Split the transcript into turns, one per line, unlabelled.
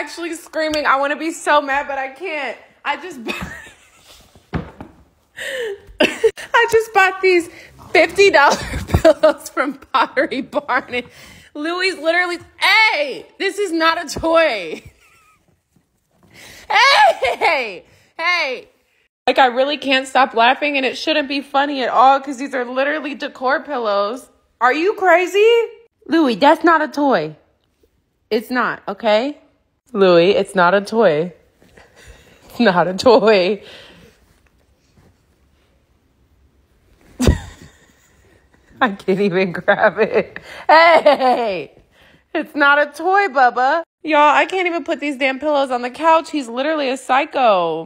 actually screaming. I want to be so mad, but I can't. I just bought, I just bought these $50 pillows from Pottery Barn. And Louis literally, hey, this is not a toy. Hey, hey. Like, I really can't stop laughing, and it shouldn't be funny at all because these are literally decor pillows. Are you crazy? Louis, that's not a toy. It's not, okay? Louis, it's not a toy. It's not a toy. I can't even grab it. Hey! It's not a toy, Bubba. Y'all, I can't even put these damn pillows on the couch. He's literally a psycho.